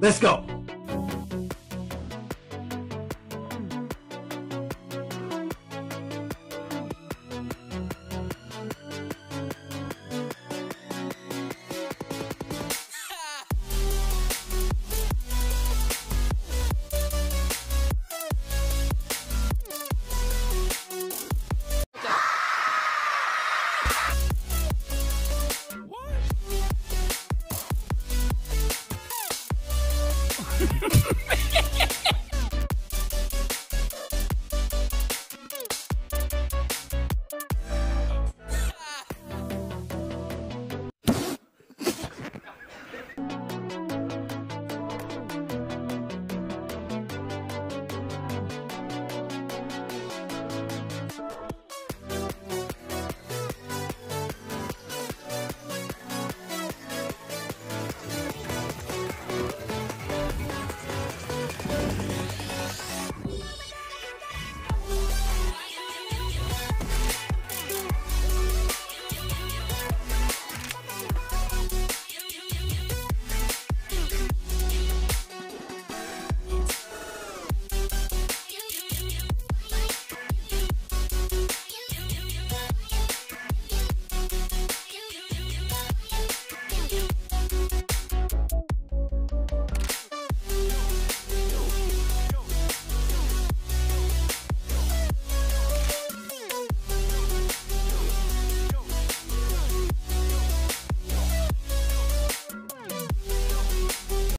Let's go.